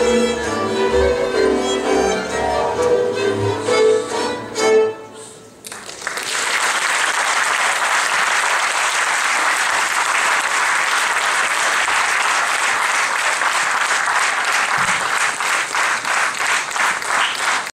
Música